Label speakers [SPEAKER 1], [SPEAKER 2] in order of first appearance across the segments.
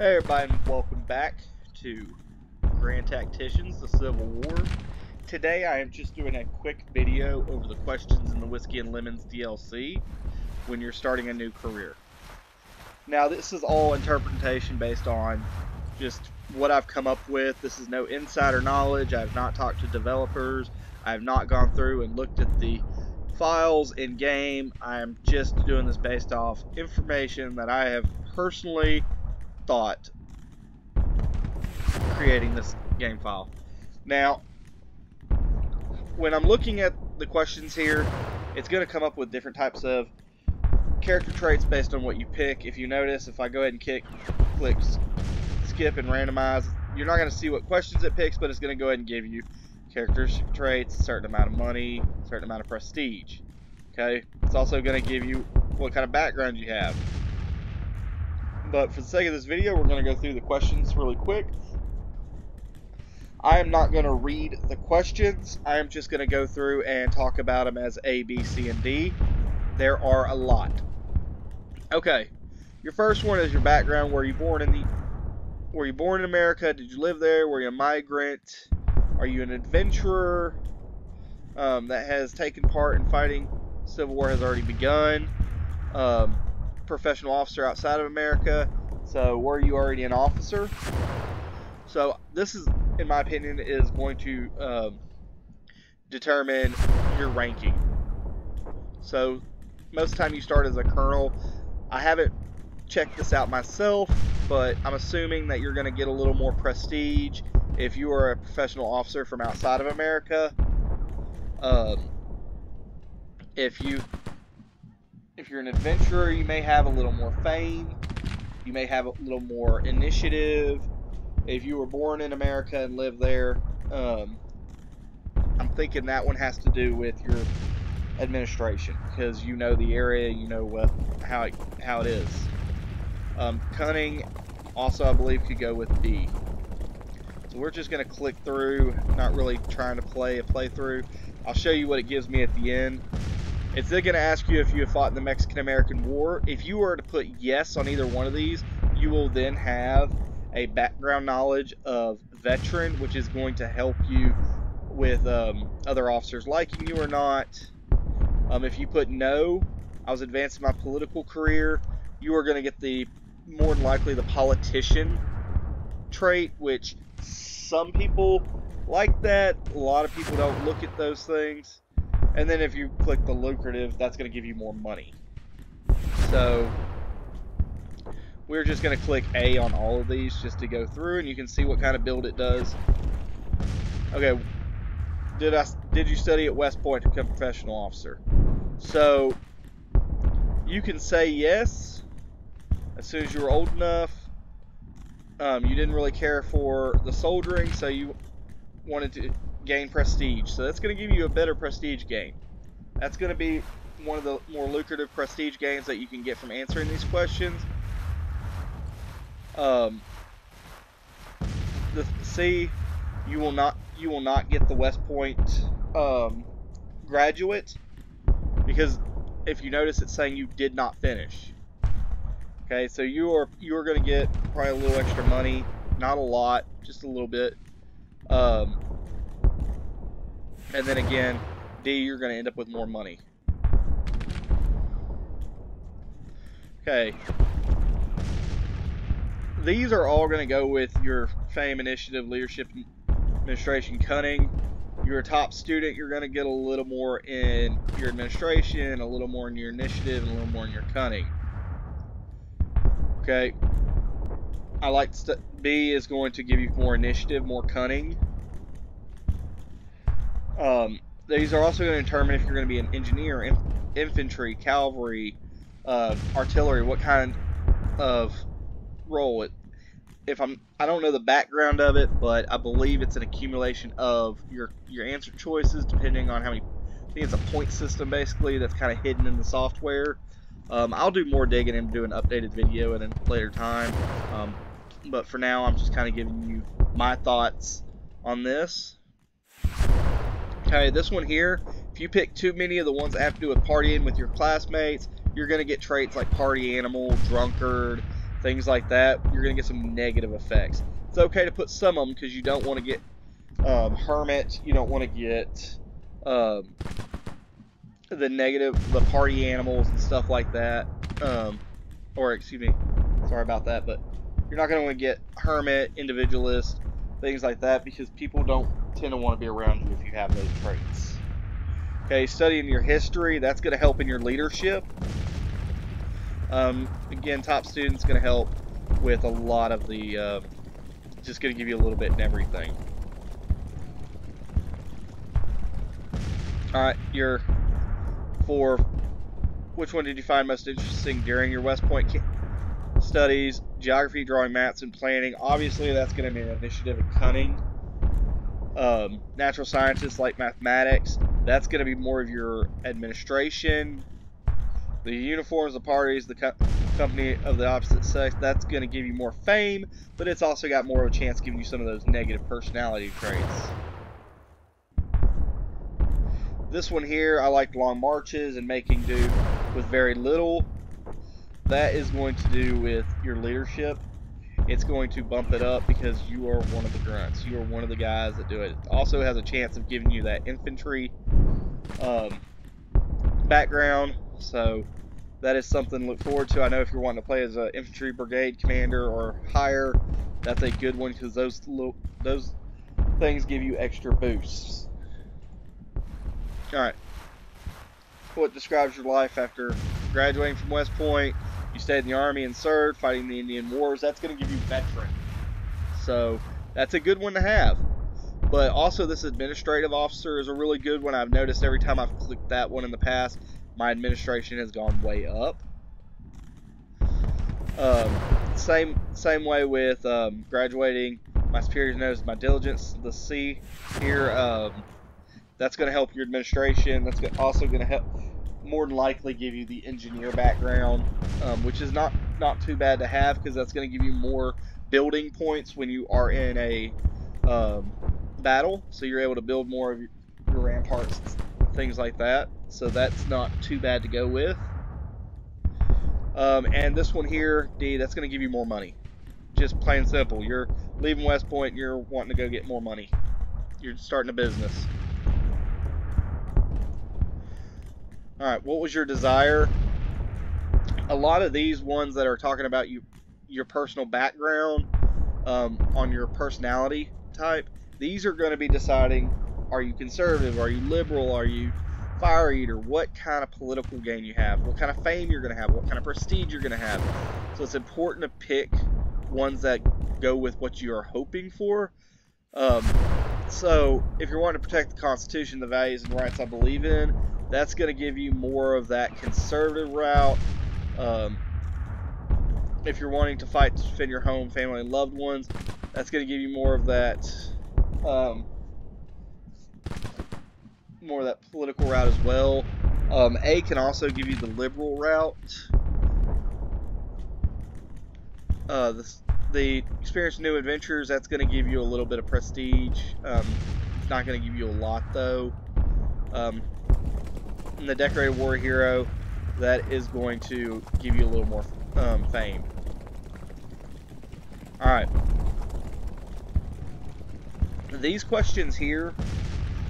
[SPEAKER 1] Hey everybody, and welcome back to Grand Tacticians, the Civil War. Today I am just doing a quick video over the questions in the Whiskey and Lemons DLC when you're starting a new career. Now this is all interpretation based on just what I've come up with. This is no insider knowledge. I have not talked to developers. I have not gone through and looked at the files in game. I am just doing this based off information that I have personally thought creating this game file. Now, when I'm looking at the questions here, it's going to come up with different types of character traits based on what you pick. If you notice, if I go ahead and kick, click skip and randomize, you're not going to see what questions it picks, but it's going to go ahead and give you characteristic traits, certain amount of money, certain amount of prestige. Okay, it's also going to give you what kind of background you have. But for the sake of this video, we're going to go through the questions really quick. I am not going to read the questions. I am just going to go through and talk about them as A, B, C, and D. There are a lot. Okay, your first one is your background. Were you born in the were you born in America? Did you live there? Were you a migrant? Are you an adventurer um, that has taken part in fighting? Civil War has already begun. Um, professional officer outside of America. So were you already an officer? So this is, in my opinion, is going to um, determine your ranking. So most of the time you start as a colonel. I haven't checked this out myself, but I'm assuming that you're going to get a little more prestige if you are a professional officer from outside of America. Um, if you if you're an adventurer, you may have a little more fame. You may have a little more initiative. If you were born in America and live there, um, I'm thinking that one has to do with your administration because you know the area, you know what how it, how it is. Um, cunning, also I believe could go with D. So we're just going to click through, not really trying to play a playthrough. I'll show you what it gives me at the end. It's then going to ask you if you have fought in the Mexican-American War. If you were to put yes on either one of these, you will then have a background knowledge of veteran, which is going to help you with um, other officers liking you or not. Um, if you put no, I was advancing my political career, you are going to get the more than likely the politician trait, which some people like that. A lot of people don't look at those things. And then if you click the lucrative, that's going to give you more money. So we're just going to click A on all of these just to go through and you can see what kind of build it does. Okay, did I did you study at West Point to become a professional officer? So you can say yes as soon as you were old enough. Um, you didn't really care for the soldiering, so you wanted to gain prestige. So that's going to give you a better prestige gain. That's going to be one of the more lucrative prestige gains that you can get from answering these questions. Um, the C, you will not you will not get the West Point um, graduate because if you notice, it's saying you did not finish. Okay, so you are you are going to get probably a little extra money, not a lot, just a little bit. Um, and then again, D, you're going to end up with more money. Okay. These are all going to go with your fame, initiative, leadership, administration, cunning. You're a top student, you're going to get a little more in your administration, a little more in your initiative, and a little more in your cunning. Okay. I like to, B is going to give you more initiative, more cunning. Um, these are also going to determine if you're going to be an engineer, inf infantry, cavalry, uh, artillery, what kind of role it. If I'm, I don't know the background of it, but I believe it's an accumulation of your your answer choices, depending on how many. I think it's a point system basically that's kind of hidden in the software. Um, I'll do more digging and do an updated video at a later time. Um, but for now, I'm just kind of giving you my thoughts on this. Okay, this one here, if you pick too many of the ones that have to do with partying with your classmates, you're going to get traits like party animal, drunkard, things like that, you're going to get some negative effects. It's okay to put some of them because you don't want to get um, hermit, you don't want to get um, the negative, the party animals and stuff like that. Um, or, excuse me, sorry about that, but you're not going to want to get hermit, individualist, things like that because people don't tend to want to be around you if you have those traits. Okay, studying your history, that's going to help in your leadership. Um, again, top student's going to help with a lot of the, uh, just going to give you a little bit in everything. Alright, your, for, which one did you find most interesting during your West Point studies? Geography, drawing maps, and planning. Obviously, that's going to be initiative and cunning. Um, natural scientists like mathematics. That's going to be more of your administration, the uniforms, the parties, the co company of the opposite sex, that's going to give you more fame, but it's also got more of a chance giving you some of those negative personality traits. This one here, I like long marches and making do with very little. That is going to do with your leadership. It's going to bump it up because you are one of the grunts. You are one of the guys that do it. it also has a chance of giving you that infantry um, background so that is something to look forward to. I know if you're wanting to play as an infantry brigade commander or higher, that's a good one because those those things give you extra boosts. All right. What describes your life after graduating from West Point? You stayed in the Army and served, fighting the Indian Wars. That's going to give you veteran. So that's a good one to have. But also, this administrative officer is a really good one. I've noticed every time I've clicked that one in the past, my administration has gone way up. Um, same same way with um, graduating. My superiors notice my diligence. The C here, um, that's going to help your administration. That's also going to help, more than likely, give you the engineer background, um, which is not not too bad to have because that's going to give you more building points when you are in a um, battle. So you're able to build more of your, your ramparts, things like that so that's not too bad to go with. Um, and this one here, D, that's going to give you more money. Just plain simple. You're leaving West Point, you're wanting to go get more money. You're starting a business. Alright, what was your desire? A lot of these ones that are talking about you, your personal background, um, on your personality type, these are going to be deciding, are you conservative, are you liberal, are you fire eater, what kind of political gain you have, what kind of fame you're going to have, what kind of prestige you're going to have. So it's important to pick ones that go with what you are hoping for. Um, so if you're wanting to protect the Constitution, the values and rights I believe in, that's going to give you more of that conservative route. Um, if you're wanting to fight to defend your home, family, and loved ones, that's going to give you more of that um, more of that political route as well. Um, A can also give you the liberal route. Uh, the experience new adventures, that's going to give you a little bit of prestige. Um, it's not going to give you a lot, though. Um, the decorated war hero, that is going to give you a little more um, fame. Alright. These questions here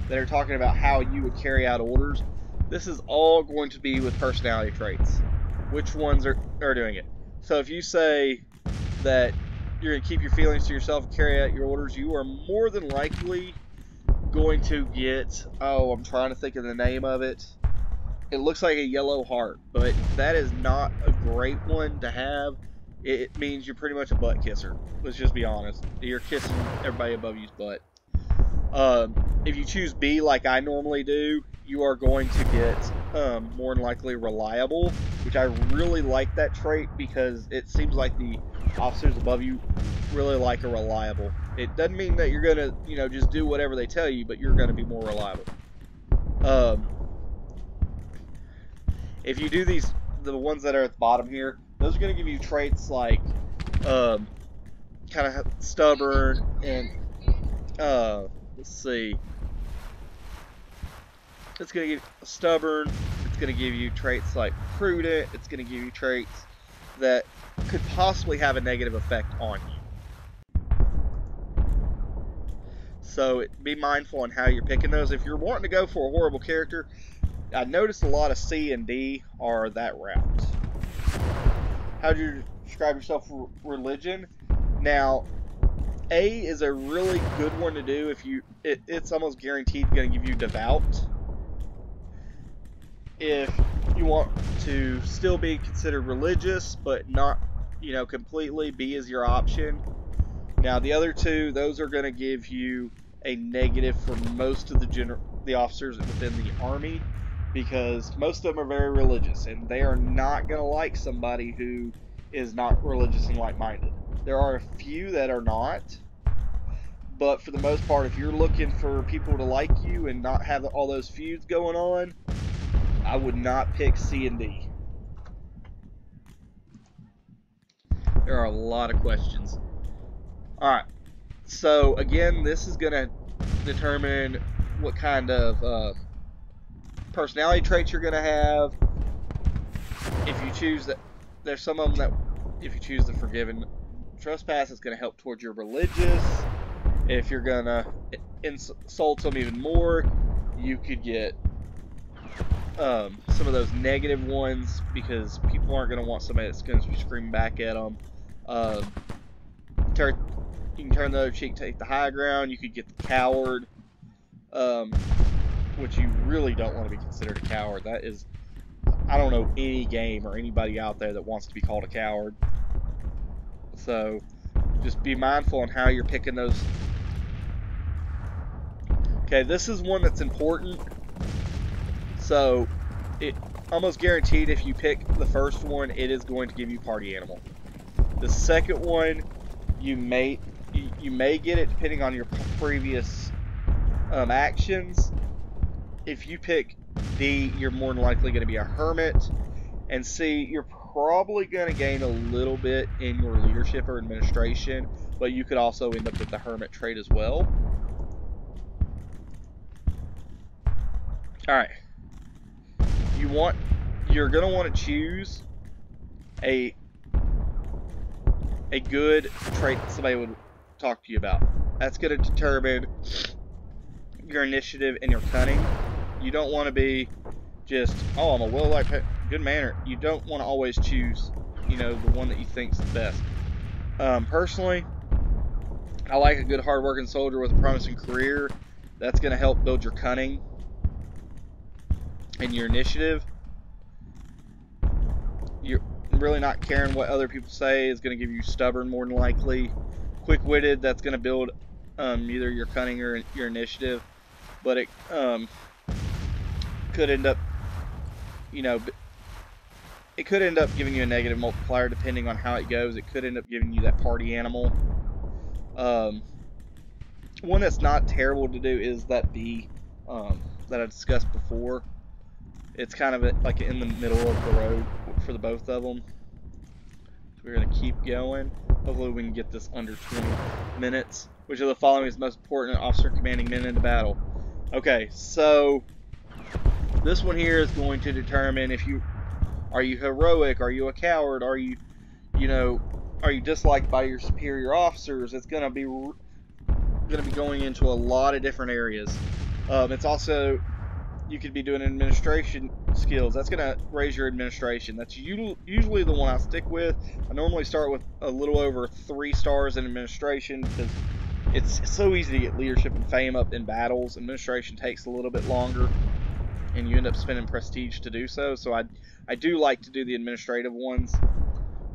[SPEAKER 1] that are talking about how you would carry out orders, this is all going to be with personality traits. Which ones are, are doing it. So if you say that you're going to keep your feelings to yourself and carry out your orders, you are more than likely going to get, oh, I'm trying to think of the name of it. It looks like a yellow heart, but that is not a great one to have. It means you're pretty much a butt kisser. Let's just be honest. You're kissing everybody above you's butt. Um, if you choose B like I normally do, you are going to get um, more than likely reliable, which I really like that trait because it seems like the officers above you really like a reliable. It doesn't mean that you're to, you know, just do whatever they tell you, but you're to be more reliable. Um, if you do these, the ones that are at the bottom here, those are to give you traits like um, kind of stubborn and uh, Let's see. It's to give stubborn. It's to give you traits like prudent. It's to give you traits that could possibly have a negative effect on you. So be mindful on how you're picking those. If you're wanting to go for a horrible character, I noticed a lot of C and D are that route. How do you describe yourself religion? Now, A is a really good one to do if you. It, it's almost guaranteed going to give you devout. If you want to still be considered religious, but not, you know, completely, B is your option. Now, the other two, those are going to give you a negative for most of the gener- the officers within the army because most of them are very religious and they are not going to like somebody who is not religious and like-minded. There are a few that are not, but for the most part, if you're looking for people to like you and not have all those feuds going on, I would not pick C and D. There are a lot of questions. Alright, so again, this is going to determine what kind of uh, personality traits you're going to have. If you choose that, there's some of them that, if you choose the forgiven trespass, it's going to help towards your religious. If you're going to insult them even more, you could get um, some of those negative ones because people aren't going to want somebody that's going to scream back at them. Um, turn, you can turn the other cheek, take the high ground. You could get the coward. Um, which you really don't want to be considered a coward. That is, I don't know any game or anybody out there that wants to be called a coward. So, just be mindful on how you're picking those. Okay, this is one that's important. So, it almost guaranteed if you pick the first one, it is going to give you party animal. The second one, you may you, may get it depending on your previous um, actions if you pick D, you're more than likely going to be a hermit. And C, you're probably going to gain a little bit in your leadership or administration, but you could also end up with the hermit trait as well. Alright. You want, you're going to want to choose a, a good trait that somebody would talk to you about. That's going to determine your initiative and your cunning you don't want to be just, oh, I'm a well-liked, good manner. You don't want to always choose, you know, the one that you think's the best. Um, personally, I like a good, hard-working soldier with a promising career. That's going to help build your cunning and your initiative. You're really not caring what other people say is going to give you stubborn more than likely. Quick-witted, that's going to build um, either your cunning or your initiative. But it, um, could end up, you know, it could end up giving you a negative multiplier depending on how it goes. It could end up giving you that party animal. Um, one that's not terrible to do is that B um, that I discussed before. It's kind of like in the middle of the road for the both of them. So we're going to keep going. Hopefully we can get this under 20 minutes. Which of the following is most important officer commanding men into battle? Okay, so this one here is going to determine if you are you heroic, are you a coward, are you, you know, are you disliked by your superior officers? It's going to be going to be going into a lot of different areas. Um, it's also you could be doing administration skills. That's going to raise your administration. That's usually the one I stick with. I normally start with a little over three stars in administration because it's so easy to get leadership and fame up in battles. Administration takes a little bit longer and you end up spending prestige to do so. So I, I do like to do the administrative ones.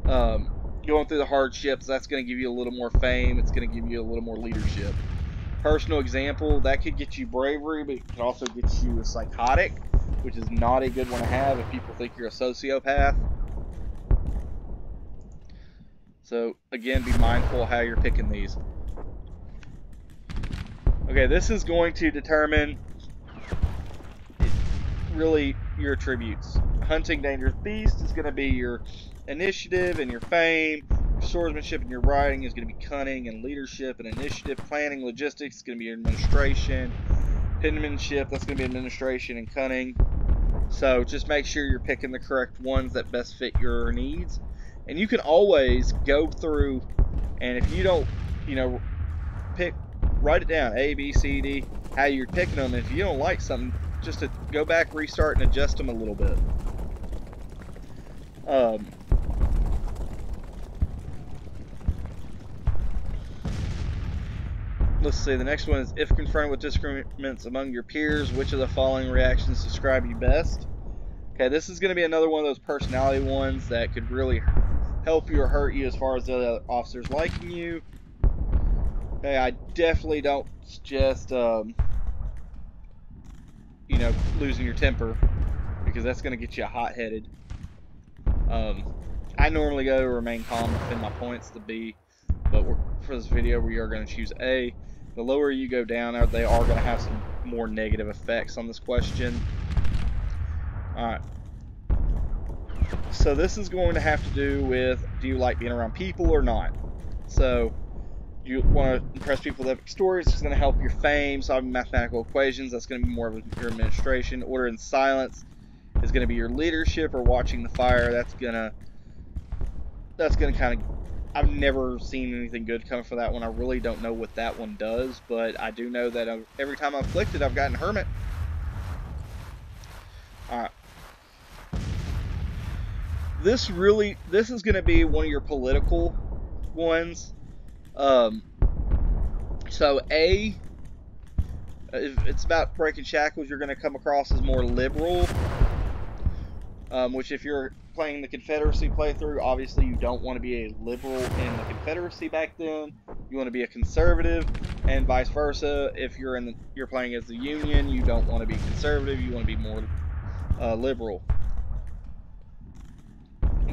[SPEAKER 1] Um, going through the hardships, that's going to give you a little more fame. It's going to give you a little more leadership. Personal example, that could get you bravery, but it could also get you a psychotic, which is not a good one to have if people think you're a sociopath. So again, be mindful how you're picking these. Okay, this is going to determine really your attributes. Hunting dangerous beast is going to be your initiative and your fame. Swordsmanship and your riding is going to be cunning and leadership and initiative. Planning, logistics is going to be administration. Penmanship, that's going to be administration and cunning. So just make sure you're picking the correct ones that best fit your needs. And you can always go through, and if you don't, you know, pick, write it down, A, B, C, D, how you're picking them. If you don't like something, just to go back, restart, and adjust them a little bit. Um, let's see, the next one is if confronted with disagreements among your peers, which of the following reactions describe you best? Okay, this is going to be another one of those personality ones that could really help you or hurt you as far as the other officers liking you. Okay, I definitely don't suggest, um, you know, losing your temper because that's going to get you hot-headed. Um, I normally go to remain calm, and defend my points to B, but for this video we are going to choose A. The lower you go down, they are going to have some more negative effects on this question. Alright. So this is going to have to do with do you like being around people or not? So you want to impress people with epic stories. It's going to help your fame, solving mathematical equations. That's going to be more of your administration. Order in silence is going to be your leadership or watching the fire. That's going to that's going to kind of I've never seen anything good come for that one. I really don't know what that one does, but I do know that every time I've clicked it, I've gotten Hermit. Alright. This really, this is going to be one of your political ones. Um, so A, it's about breaking shackles, you're going to come across as more liberal. Um, which if you're playing the Confederacy playthrough, obviously you don't want to be a liberal in the Confederacy back then. You want to be a conservative, and vice versa. If you're in the, you're playing as the Union, you don't want to be conservative. You want to be more uh, liberal.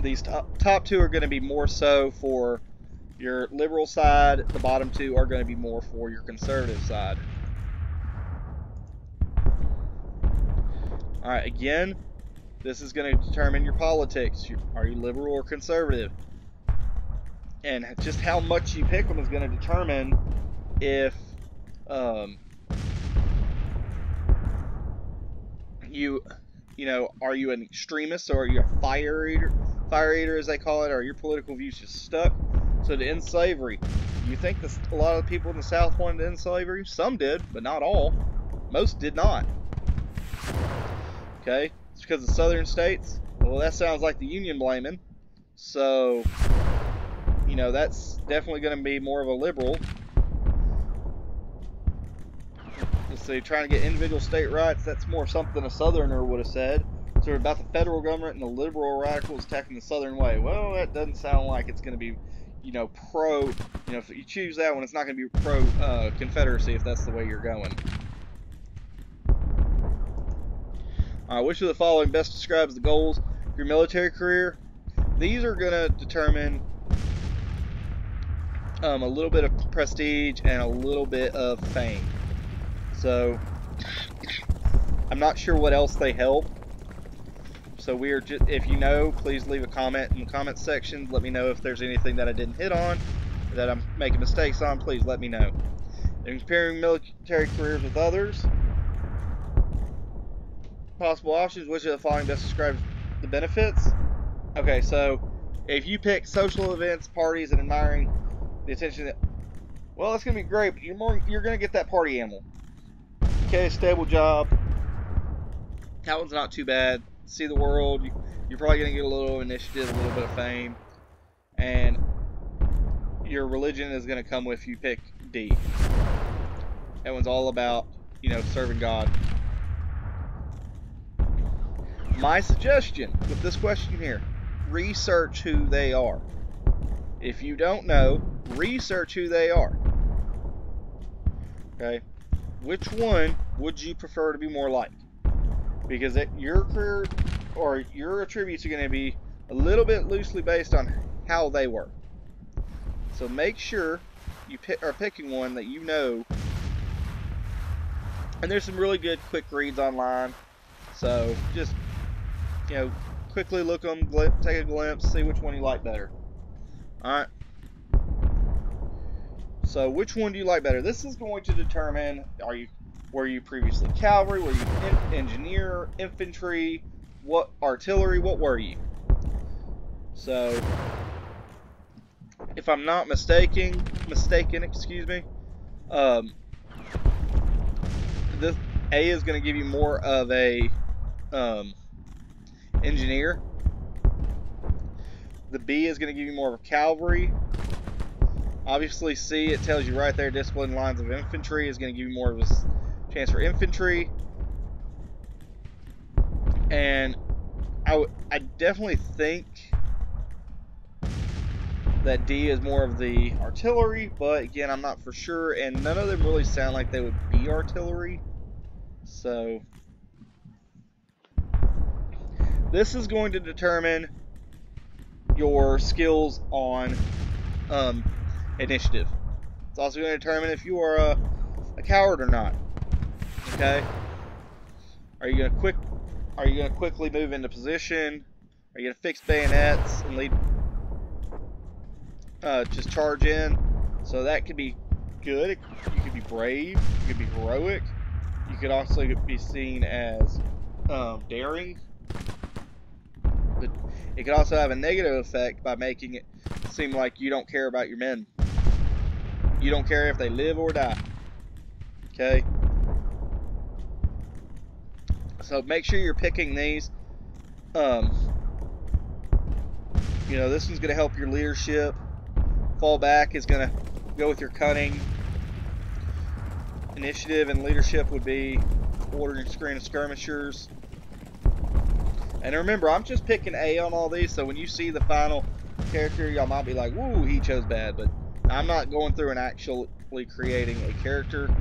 [SPEAKER 1] These top, top two are going to be more so for your liberal side. The bottom two are going to be more for your conservative side. All right, again, this is going to determine your politics. Are you liberal or conservative? And just how much you pick them is going to determine if um, you, you know, are you an extremist or are you a fire eater? Fire eater, as they call it, or your political views just stuck? So to end slavery, you think that a lot of people in the South wanted to end slavery? Some did, but not all. Most did not. Okay, because of southern states. Well, that sounds like the Union blaming. So, you know, that's definitely going to be more of a liberal. Let's see, trying to get individual state rights, that's more something a southerner would have said. So about the federal government and the liberal radicals attacking the southern way. Well, that doesn't sound like it's going to be, you know, pro, you know, if you choose that one, it's not going to be pro uh, Confederacy if that's the way you're going. Uh, which of the following best describes the goals of your military career? These are going to determine um, a little bit of prestige and a little bit of fame. So, I'm not sure what else they help. So we are just, if you know, please leave a comment in the comment section. Let me know if there's anything that I didn't hit on, that I'm making mistakes on. Please let me know. In comparing military careers with others, possible options, which of the following best describes the benefits? Okay, so if you pick social events, parties, and admiring the attention that, well, it's gonna be great, but you're more, you're gonna get that party animal. Okay, stable job. That one's not too bad. See the world. You're probably gonna get a little initiative, a little bit of fame, and your religion is gonna come with you. Pick D. That one's all about, you know, serving God my suggestion with this question here research who they are. If you don't know, research who they are. Okay? Which one would you prefer to be more like? Because it, your career or your attributes are going to be a little bit loosely based on how they were. So make sure you pick, are picking one that you know. And there's some really good quick reads online. So just you know, quickly look them, take a glimpse, see which one you like better. Alright. So which one do you like better? This is going to determine, are you, were you previously cavalry, were you in, engineer, infantry, what artillery, what were you? So, if I'm not mistaken, mistaken, excuse me, um, this A is going to give you more of a um, engineer. The B is going to give you more of a cavalry. Obviously, C, it tells you right there, discipline lines of infantry is going to give you more of a chance for infantry. And I, I definitely think that D is more of the artillery, but again, I'm not for sure, and none of them really sound like they would be artillery. So, this is going to determine your skills on um, initiative. It's also going to determine if you are a, a coward or not. Okay? Are you going to quick? Are you going to quickly move into position? Are you going to fix bayonets and lead? Uh, just charge in. So that could be good. You could be brave. You could be heroic. You could also be seen as um, daring. It could also have a negative effect by making it seem like you don't care about your men. You don't care if they live or die. Okay? So make sure you're picking these. Um, you know, this one's going to help your leadership. Fall back is going to go with your cunning. Initiative and leadership would be ordering screen of skirmishers. And remember, I'm just picking A on all these, so when you see the final character, y'all might be like, woo, he chose bad, but I'm not going through and actually creating a character.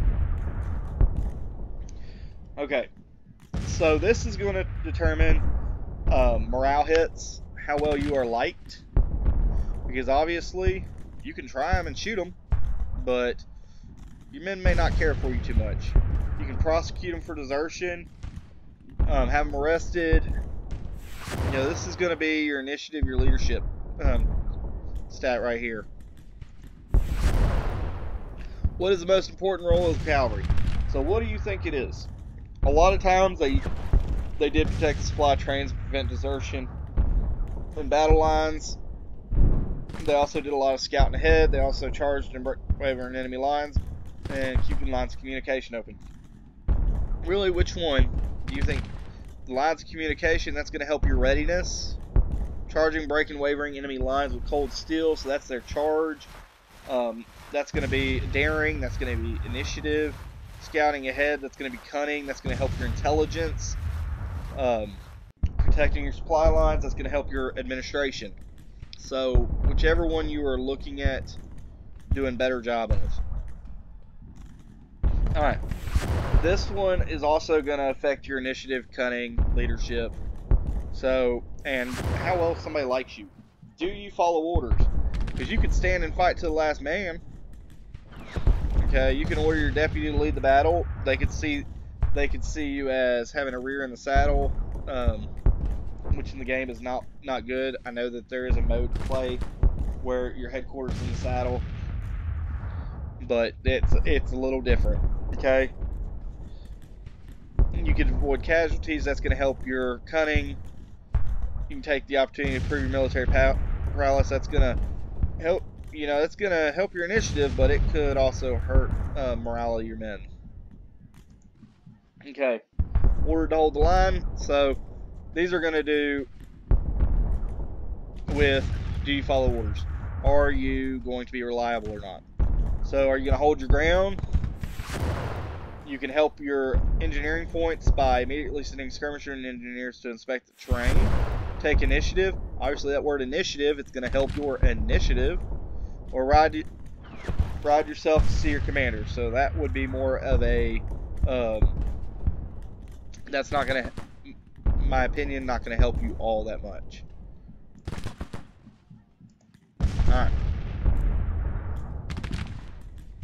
[SPEAKER 1] Okay, so this is going to determine um, morale hits, how well you are liked, because obviously you can try them and shoot them, but your men may not care for you too much. You can prosecute them for desertion, um, have them arrested. You know, this is going to be your initiative, your leadership um, stat right here. What is the most important role of cavalry? So what do you think it is? A lot of times they they did protect the supply trains prevent desertion in battle lines. They also did a lot of scouting ahead. They also charged and wavering enemy lines and keeping lines of communication open. Really, which one do you think? Lines of communication, that's going to help your readiness. Charging, breaking, wavering enemy lines with cold steel, so that's their charge. Um, that's going to be daring, that's going to be initiative. Scouting ahead, that's going to be cunning, that's going to help your intelligence. Um, protecting your supply lines, that's going to help your administration. So, whichever one you are looking at doing better job of. Alright. This one is also going to affect your initiative, cunning, leadership. So, and how well somebody likes you. Do you follow orders? Because you could stand and fight to the last man. Okay, you can order your deputy to lead the battle. They could see they could see you as having a rear in the saddle, um, which in the game is not not good. I know that there is a mode to play where your headquarters in the saddle, but it's it's a little different. Okay, you can avoid casualties. That's going to help your cunning. You can take the opportunity to prove your military prowess. That's going to help. You know, that's going to help your initiative, but it could also hurt uh, morale of your men. Okay, ordered to hold the line. So these are going to do with do you follow orders? Are you going to be reliable or not? So are you going to hold your ground? You can help your engineering points by immediately sending skirmisher and engineers to inspect the terrain. Take initiative. Obviously, that word initiative, it's going to help your initiative. Or ride, ride yourself to see your commander. So that would be more of a. Um, that's not going to, my opinion, not going to help you all that much. Alright.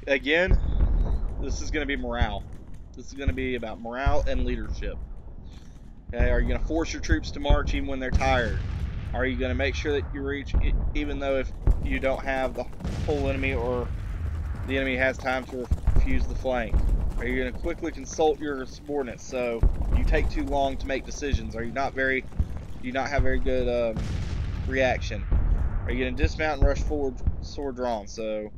[SPEAKER 1] Again, this is going to be morale. This is going to be about morale and leadership. Okay, are you going to force your troops to march even when they're tired? Are you going to make sure that you reach, even though if you don't have the whole enemy or the enemy has time to refuse the flank? Are you going to quickly consult your subordinates so you take too long to make decisions? Are you not very, do you not have very good um, reaction? Are you going to dismount and rush forward, sword drawn? So,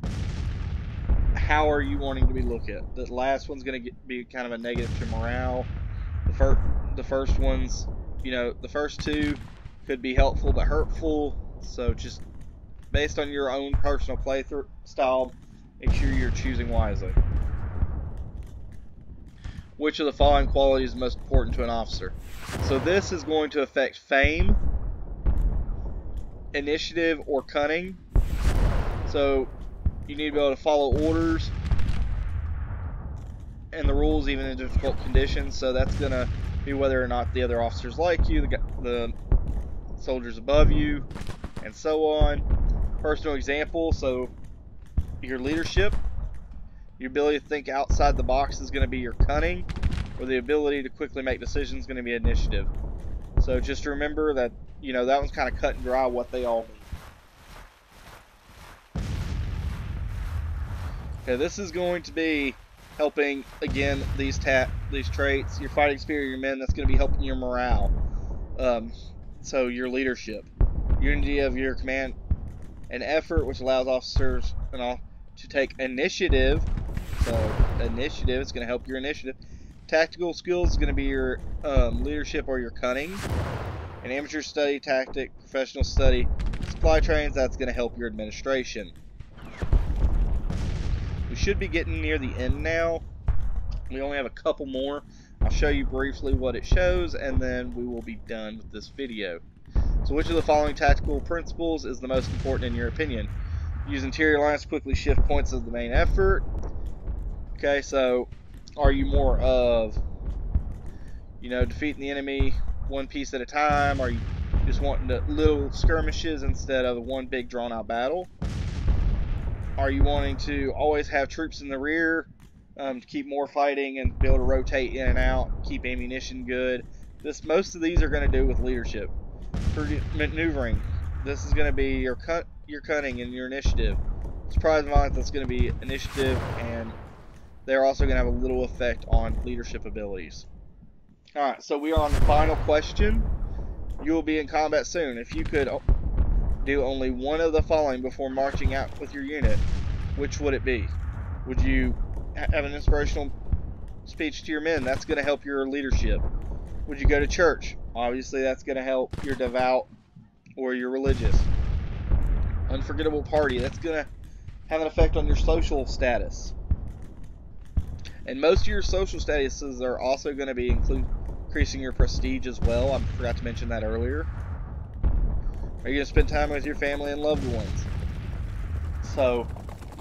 [SPEAKER 1] how are you wanting to be looked at? The last one's going to be kind of a negative to morale. The first, the first one's, you know, the first two could be helpful but hurtful. So just based on your own personal playthrough style, make sure you're choosing wisely. Which of the following qualities is most important to an officer? So this is going to affect fame, initiative, or cunning. So you need to be able to follow orders and the rules even in difficult conditions. So that's going to be whether or not the other officers like you, the, the soldiers above you, and so on. Personal example, so your leadership, your ability to think outside the box is going to be your cunning, or the ability to quickly make decisions is going to be initiative. So just remember that, you know, that one's kind of cut and dry what they all mean. Okay, this is going to be helping again these ta these traits. Your fighting spirit, your men. That's going to be helping your morale. Um, so your leadership, unity of your command, and effort, which allows officers and all to take initiative. So initiative is going to help your initiative. Tactical skills is going to be your um, leadership or your cunning. And amateur study, tactic, professional study, supply trains, that's going to help your administration. We should be getting near the end now. We only have a couple more. I'll show you briefly what it shows, and then we will be done with this video. So which of the following tactical principles is the most important in your opinion? Use interior lines to quickly shift points of the main effort. Okay, so are you more of, you know, defeating the enemy one piece at a time? Are you just wanting to little skirmishes instead of one big drawn out battle? Are you wanting to always have troops in the rear um, to keep more fighting and be able to rotate in and out, keep ammunition good? This most of these are going to do with leadership. For maneuvering, this is going to be your cut, your cunning and your initiative. Surprise violence, that's going to be initiative, and they're also going to have a little effect on leadership abilities. Alright, so we are on the final question. You will be in combat soon. If you could do only one of the following before marching out with your unit, which would it be? Would you have an inspirational speech to your men? That's going to help your leadership. Would you go to church? Obviously, that's going to help your devout or your religious. Unforgettable party. That's going to have an effect on your social status. And most of your social statuses are also going to be increasing your prestige as well. I forgot to mention that earlier. Are you going to spend time with your family and loved ones? So,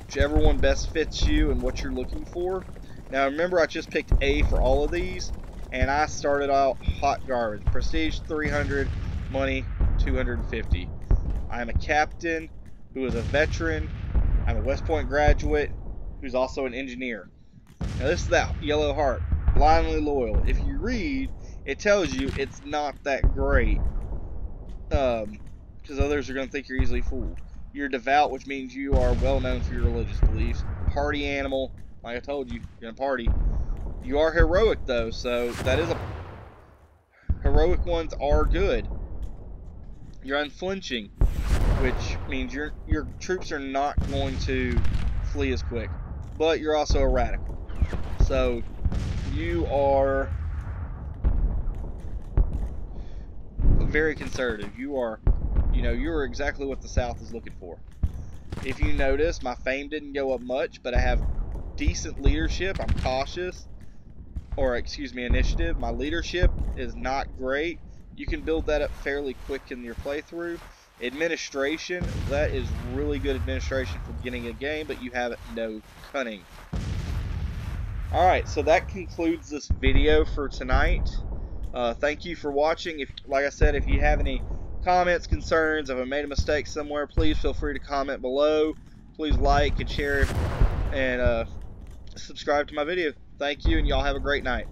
[SPEAKER 1] whichever one best fits you and what you're looking for. Now, remember, I just picked A for all of these, and I started out hot garbage. Prestige 300, money 250. I am a captain who is a veteran. I'm a West Point graduate who's also an engineer. Now, this is that yellow heart, blindly loyal. If you read, it tells you it's not that great. Um, because others are going to think you're easily fooled. You're devout, which means you are well known for your religious beliefs. Party animal, like I told you, you're going to party. You are heroic, though, so that is a... Heroic ones are good. You're unflinching, which means your your troops are not going to flee as quick. But you're also a radical. So, you are very conservative. You are you know, you're exactly what the South is looking for. If you notice, my fame didn't go up much, but I have decent leadership. I'm cautious, or excuse me, initiative. My leadership is not great. You can build that up fairly quick in your playthrough. Administration, that is really good administration for getting a game, but you have no cunning. Alright, so that concludes this video for tonight. Uh, thank you for watching. If, Like I said, if you have any comments, concerns, if I made a mistake somewhere, please feel free to comment below. Please like and share and uh, subscribe to my video. Thank you, and y'all have a great night.